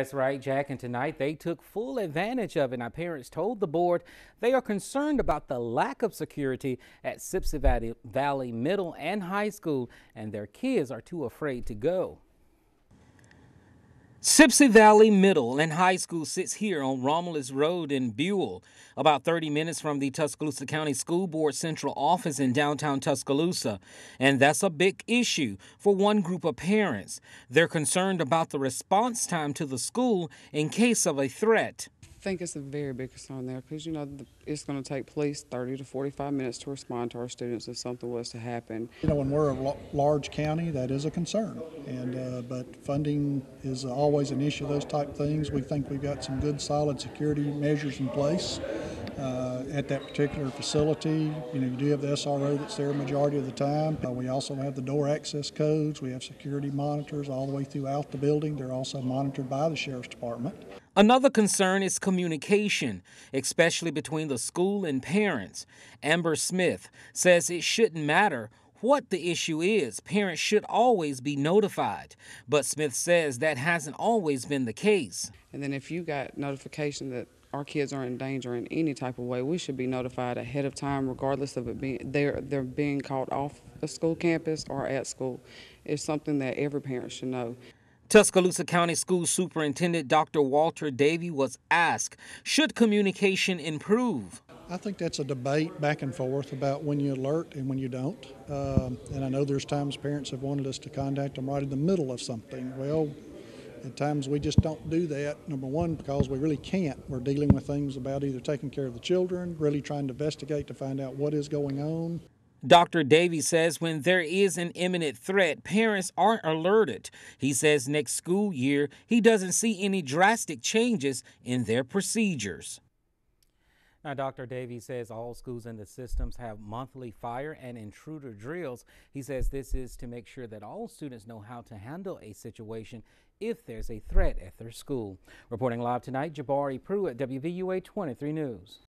That's right, Jack, and tonight they took full advantage of it. Now, parents told the board they are concerned about the lack of security at Sipsey Valley Middle and High School, and their kids are too afraid to go. Sipsey Valley Middle and High School sits here on Romulus Road in Buhl, about 30 minutes from the Tuscaloosa County School Board central office in downtown Tuscaloosa. And that's a big issue for one group of parents. They're concerned about the response time to the school in case of a threat think it's a very big concern there because you know it's going to take police 30 to 45 minutes to respond to our students if something was to happen. You know, when we're a large county, that is a concern, and uh, but funding is always an issue. Those type things, we think we've got some good, solid security measures in place. Uh, at that particular facility. You know, you do have the SRO that's there a majority of the time. Uh, we also have the door access codes. We have security monitors all the way throughout the building. They're also monitored by the Sheriff's Department. Another concern is communication, especially between the school and parents. Amber Smith says it shouldn't matter what the issue is. Parents should always be notified. But Smith says that hasn't always been the case. And then if you got notification that our kids are in danger in any type of way, we should be notified ahead of time, regardless of it being they're they're being caught off the school campus or at school. It's something that every parent should know. Tuscaloosa County School Superintendent Dr. Walter Davie was asked, should communication improve? I think that's a debate back and forth about when you alert and when you don't. Um, and I know there's times parents have wanted us to contact them right in the middle of something. Well, at times we just don't do that, number one, because we really can't. We're dealing with things about either taking care of the children, really trying to investigate to find out what is going on. Dr. Davie says when there is an imminent threat, parents aren't alerted. He says next school year, he doesn't see any drastic changes in their procedures. Now, Dr. Davie says all schools in the systems have monthly fire and intruder drills. He says this is to make sure that all students know how to handle a situation if there's a threat at their school. Reporting live tonight, Jabari Pruitt, WVUA 23 News.